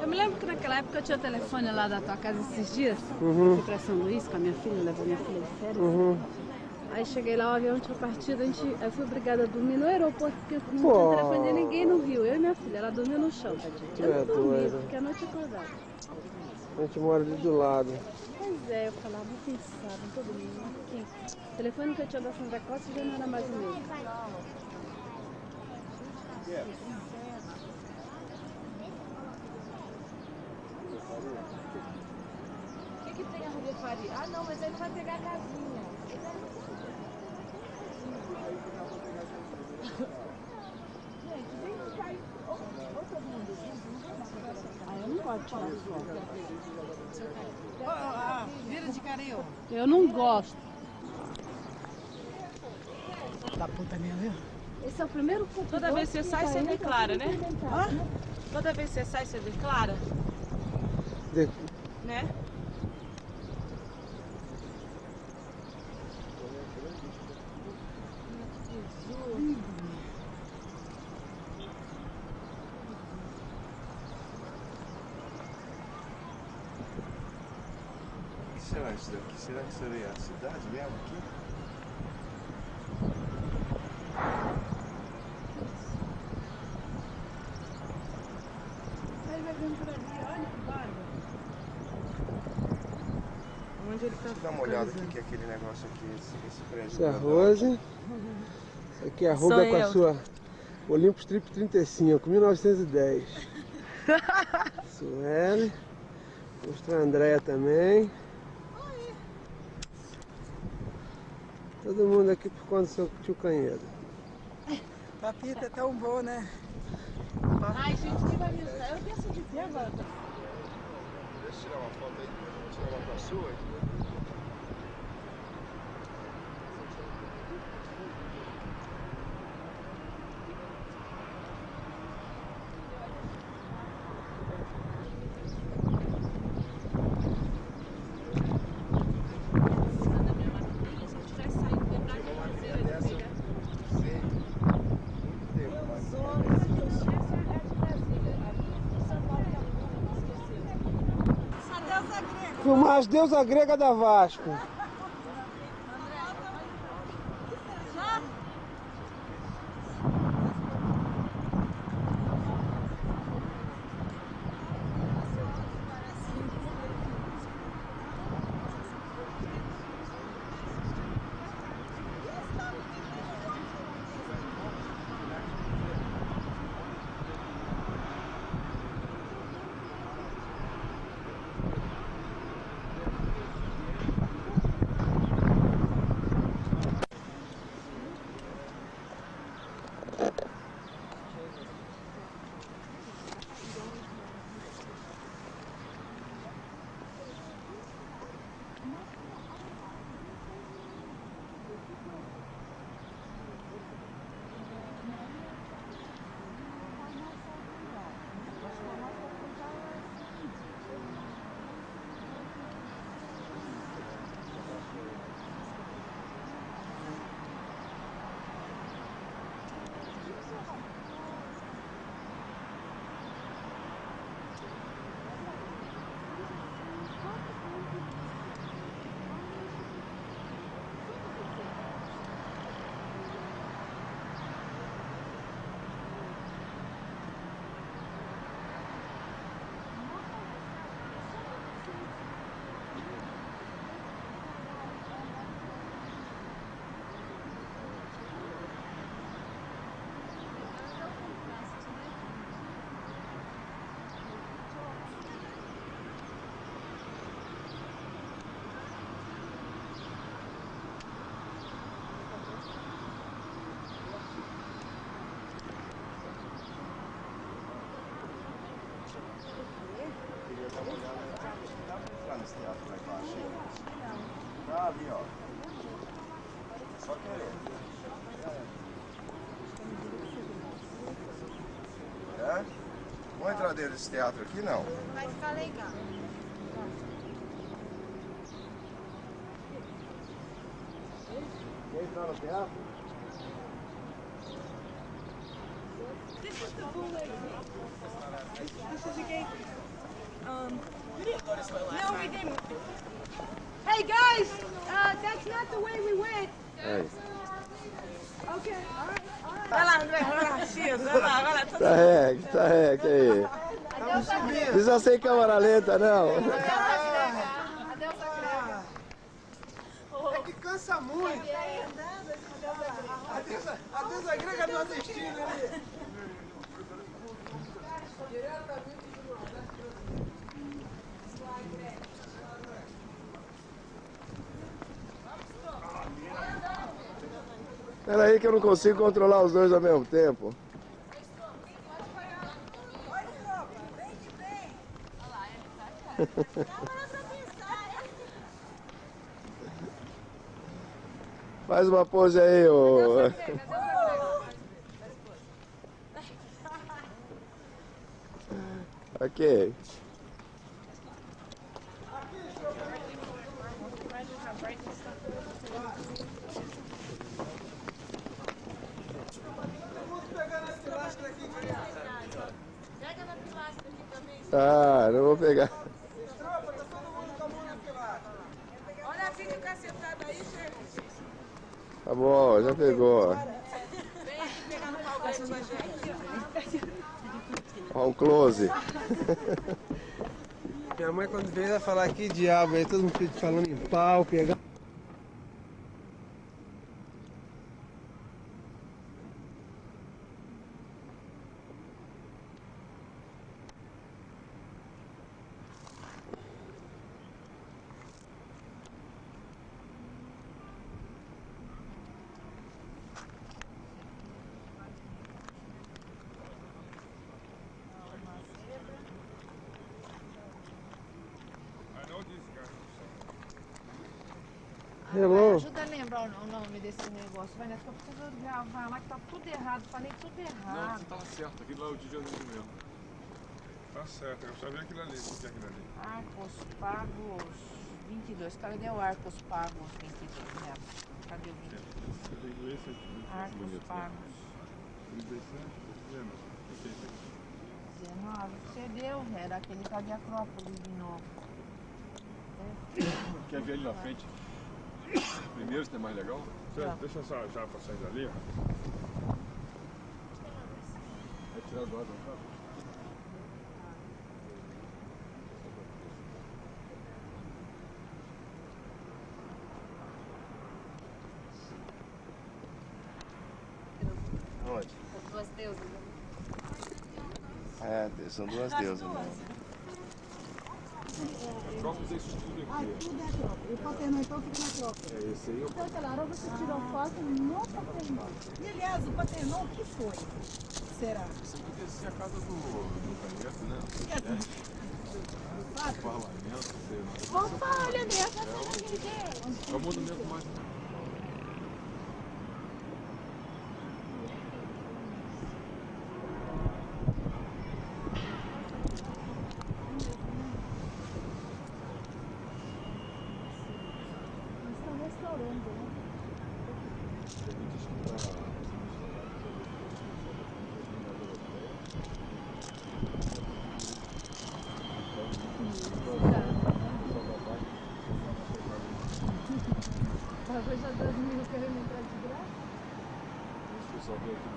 Eu me lembro que naquela época eu tinha o telefone lá da tua casa esses dias. Uhum. Fui pra São Luís com a minha filha, levou minha filha de férias. Uhum. Aí cheguei lá, o avião tinha partido, a gente, eu fui obrigada a dormir no aeroporto, porque não Pô. tinha telefone de ninguém no Rio. Eu e minha filha, ela dormiu no chão, tadinha. Eu É não dormi, porque a noite acordava. A gente mora ali do lado. Pois é, eu falava, em todo mundo. né? Quem? O telefone que eu tinha da Santa Costa já não era mais o mesmo. O que, que tem a Rua Faria? Ah, não, mas aí não vai pegar a casinha. Gente, vem cá. Ou, ou todo mundo Ah, eu não gosto de tirar foto. Vira de carinho. Eu não gosto. Da puta mesmo, viu? Esse é o primeiro Toda vez que você sai, você declara, né? Toda vez que você sai, você declara, De- né? Que será isso daqui? Será que seria a cidade mesmo aqui? Aí vai vendo por ali, olha que bárbaro. Onde ele tá? Deixa eu dar uma olhada aqui que é aquele negócio aqui, esse, esse prédio. Essa é a. Rose. Aqui é a Ruba com a sua Olympus Trip 35, 1910. Sueli. Mostrar a Andréia também. Todo mundo aqui por conta do seu tio Canhedo. Papita é tão bom, né? Ai, gente, quem vai me? Eu penso de ver agora. Tirar uma foto aí, tirar uma a sua. As deusas gregas da Vasco. É? Vamos entrar dentro desse teatro aqui, não? Vai ficar legal. Quer entrar no teatro? This is a gate. Um, no, we didn't. Hey guys, uh, that's not the way we went. Aí. Okay, all right, all right. Vai lá, André, vai lá, X, vai lá, vai lá. Tá rec, tá rec aí. Precisa sem câmera lenta, não. É que cansa muito. A deusa, a deusa grega não assistindo ali. Pera aí que eu não consigo controlar os dois ao mesmo tempo. Faz uma pose aí, ô. Ok. Ah, não vou pegar. Olha, fica sentado aí, chega. Tá bom, já pegou. Ó, um close. Minha mãe quando veio ela falar que diabo aí, todo mundo falando em pau, pegar. Hello. Ajuda a lembrar o nome desse negócio. Vai, nessa precisa gravar lá que tá tudo errado. Falei tudo Não, errado. você tava certo, aquilo lá é o Didiazinho mesmo. Tá certo, eu sabia aquilo ali. O que é aquilo ali? Arcos Pagos 22. Cadê o Arcos Pagos 22? Né? Cadê o 22? Eu tenho esse aqui. muito Arcos bonito, né? Pagos 37, lembra? Esse aqui. 19. Você deu, era aquele tá de Acrópolis de novo. Quer ver ali na frente? Primeiro, se é mais legal? Certo, deixa essa japa saindo ali, ó. É tirar do lado, não sabe? Onde? Duas deusas. É, são duas deusas mesmo. É isso tudo aqui. Tudo é Acrópole. O Paternão então fica na Acrópole. É esse aí, Então, hora você tirou foto no Paternão. E aliás, o Paternão o que foi? Será? esse aqui deve ser a casa do, do Caneto, né? É. Parlamento, sei lá. Opa, olha, essa ele deu. É o monumento mais. Talvez já 2000 querendo entrar de graça. Pessoal veio aqui